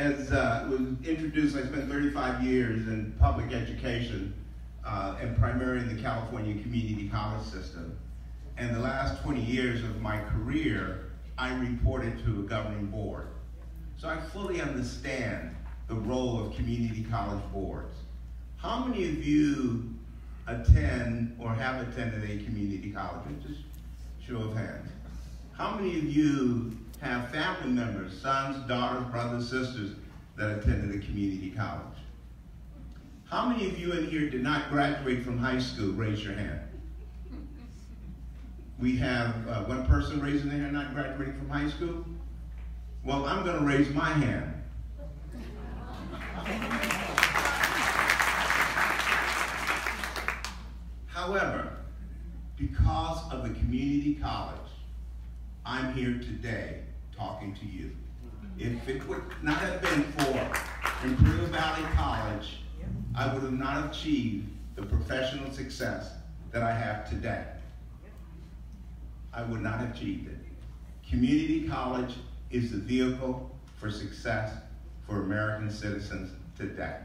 as uh, was introduced, I spent 35 years in public education uh, and primarily in the California community college system. And the last 20 years of my career, I reported to a governing board. So I fully understand the role of community college boards. How many of you attend or have attended a community college? Just show of hands. How many of you have family members, sons, daughters, brothers, sisters that attended a community college? How many of you in here did not graduate from high school? Raise your hand. We have uh, one person raising their hand not graduating from high school. Well, I'm going to raise my hand. However, because of the community college, I'm here today talking to you. If it would not have been for Imperial Valley College, I would have not achieved the professional success that I have today. I would not have achieved it. Community college is the vehicle for success for American citizens today.